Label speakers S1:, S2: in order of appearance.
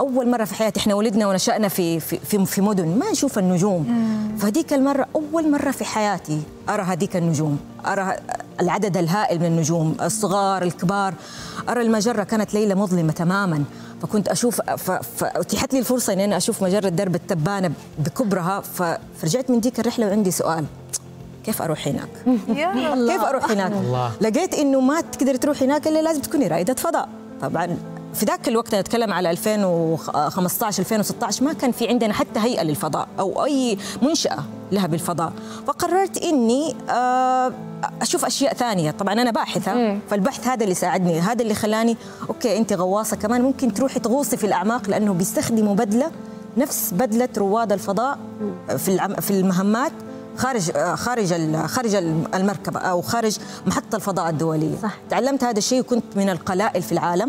S1: أول مرة في حياتي إحنا ولدنا ونشأنا في في في, مدن ما نشوف النجوم. فهذيك المرة أول مرة في حياتي أرى هذيك النجوم أرى العدد الهائل من النجوم الصغار الكبار. أرى المجرة كانت ليلة مظلمة تماما. فكنت أشوف فاتيحت لي الفرصة إني أنا أشوف مجرة درب التبانة بكبرها. فرجعت من ديك الرحلة وعندي سؤال. كيف أروح هناك؟ كيف أروح هناك؟ لقيت إنه ما تقدر تروح هناك إلا لازم تكوني رائدة فضاء. طبعا في ذاك الوقت أنا اتكلم على 2015 2016 ما كان في عندنا حتى هيئة للفضاء أو أي منشأة لها بالفضاء. فقررت إني آه، أشوف أشياء ثانية. طبعا أنا باحثة فالبحث هذا اللي ساعدني هذا اللي خلاني أوكي أنت غواصة كمان ممكن تروحي تغوصي في الأعماق لأنه بيستخدموا بدلة نفس بدلة رواد الفضاء في في المهمات خارج آه، خارج خارج المركبه أو خارج محطة الفضاء الدولية.
S2: صح.
S1: تعلمت هذا الشيء وكنت من القلائل في العالم.